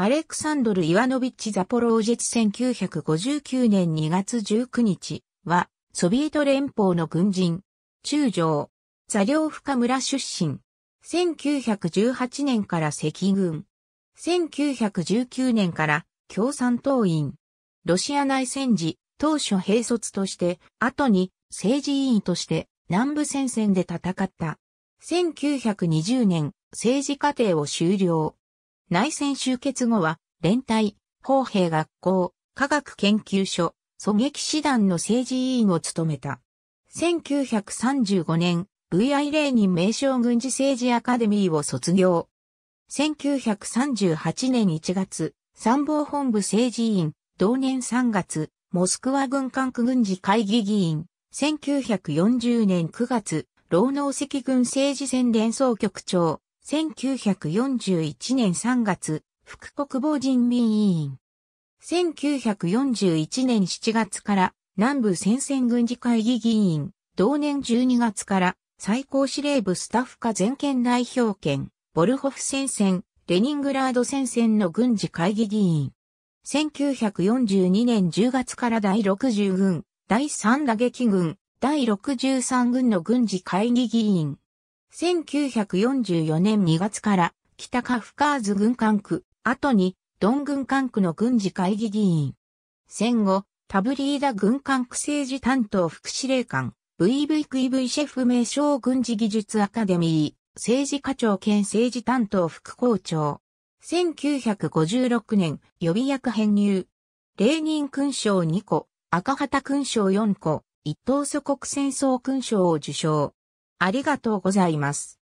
アレクサンドル・イワノビッチ・ザポロージェツ1959年2月19日は、ソビエト連邦の軍人、中将、座領深村出身。1918年から赤軍。1919年から共産党員。ロシア内戦時、当初兵卒として、後に政治委員として南部戦線で戦った。1920年、政治課程を修了。内戦終結後は、連隊、砲兵学校、科学研究所、狙撃師団の政治委員を務めた。1935年、VI レーニン名称軍事政治アカデミーを卒業。1938年1月、参謀本部政治委員、同年3月、モスクワ軍管区軍事会議議員、1940年9月、労農赤軍政治宣伝総局長、1941年3月、副国防人民委員。1941年7月から南部戦線軍事会議議員、同年12月から最高司令部スタッフ課全権代表権、ボルホフ戦線、レニングラード戦線の軍事会議議員。1942年10月から第60軍、第3打撃軍、第63軍の軍事会議議員。1944年2月から北カフカーズ軍管区、後にドン軍管区の軍事会議議員。戦後、タブリーダ軍管区政治担当副司令官、VV クイブイシェフ名称軍事技術アカデミー、政治課長兼政治担当副校長。1956年、予備役編入。レーニン勲章2個、赤旗勲章4個、一等祖国戦争勲章を受章。ありがとうございます。